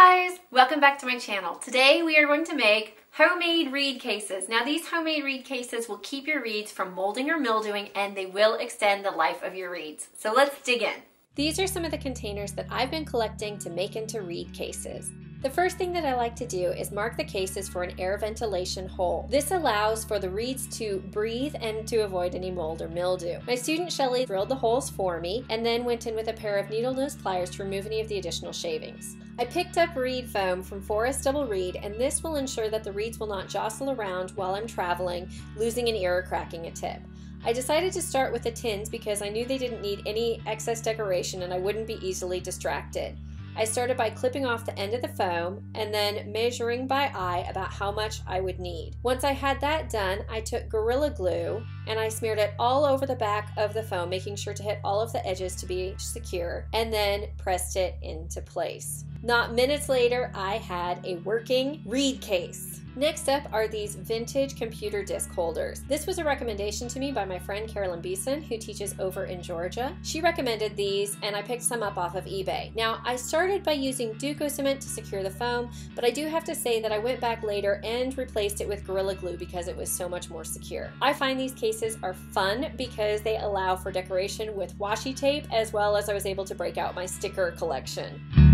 guys! Welcome back to my channel. Today we are going to make homemade reed cases. Now these homemade reed cases will keep your reeds from molding or mildewing and they will extend the life of your reeds. So let's dig in. These are some of the containers that I've been collecting to make into reed cases. The first thing that I like to do is mark the cases for an air ventilation hole. This allows for the reeds to breathe and to avoid any mold or mildew. My student Shelly drilled the holes for me and then went in with a pair of needle nose pliers to remove any of the additional shavings. I picked up reed foam from Forrests Double Reed and this will ensure that the reeds will not jostle around while I'm traveling, losing an ear or cracking a tip. I decided to start with the tins because I knew they didn't need any excess decoration and I wouldn't be easily distracted. I started by clipping off the end of the foam and then measuring by eye about how much I would need. Once I had that done, I took Gorilla Glue and I smeared it all over the back of the foam, making sure to hit all of the edges to be secure, and then pressed it into place. Not minutes later, I had a working reed case. Next up are these vintage computer disc holders. This was a recommendation to me by my friend Caroline Beson, who teaches over in Georgia. She recommended these and I picked some up off of eBay. Now, I started by using Duco cement to secure the foam, but I do have to say that I went back later and replaced it with Gorilla Glue because it was so much more secure. I find these cases are fun because they allow for decoration with washi tape as well as I was able to break out my sticker collection.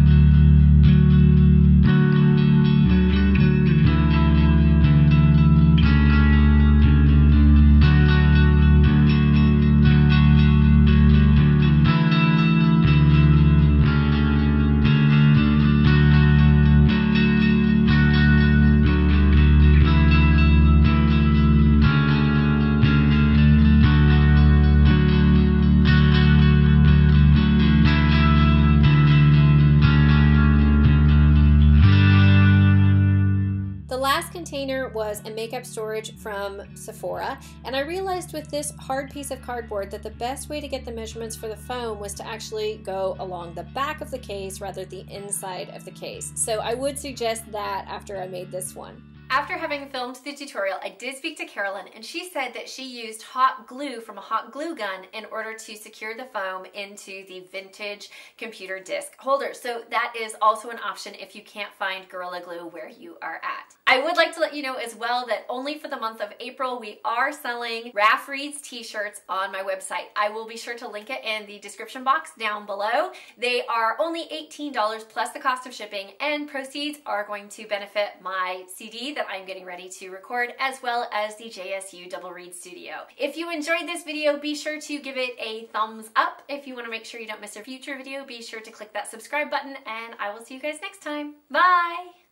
Last container was a makeup storage from Sephora, and I realized with this hard piece of cardboard that the best way to get the measurements for the foam was to actually go along the back of the case rather the inside of the case. So I would suggest that after I made this one. After having filmed the tutorial, I did speak to Caroline and she said that she used hot glue from a hot glue gun in order to secure the foam into the vintage computer disc holder. So that is also an option if you can't find Gorilla Glue where you are at. I would like to let you know as well that only for the month of April, we are selling Raffe Reeds t-shirts on my website. I will be sure to link it in the description box down below. They are only $18 plus the cost of shipping and proceeds are going to benefit my CD that I'm getting ready to record, as well as the JSU Double Reed Studio. If you enjoyed this video, be sure to give it a thumbs up. If you want to make sure you don't miss a future video, be sure to click that subscribe button, and I will see you guys next time. Bye!